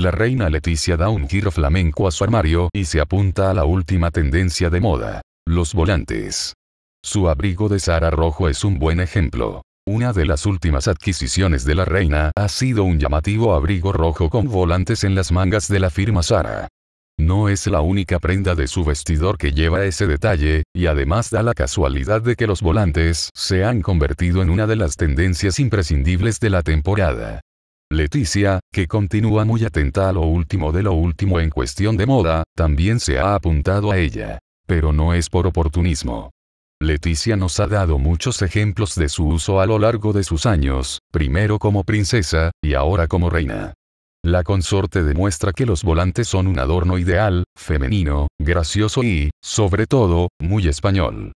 La reina Leticia da un giro flamenco a su armario y se apunta a la última tendencia de moda. Los volantes. Su abrigo de Sara rojo es un buen ejemplo. Una de las últimas adquisiciones de la reina ha sido un llamativo abrigo rojo con volantes en las mangas de la firma Sara. No es la única prenda de su vestidor que lleva ese detalle, y además da la casualidad de que los volantes se han convertido en una de las tendencias imprescindibles de la temporada. Leticia, que continúa muy atenta a lo último de lo último en cuestión de moda, también se ha apuntado a ella. Pero no es por oportunismo. Leticia nos ha dado muchos ejemplos de su uso a lo largo de sus años, primero como princesa, y ahora como reina. La consorte demuestra que los volantes son un adorno ideal, femenino, gracioso y, sobre todo, muy español.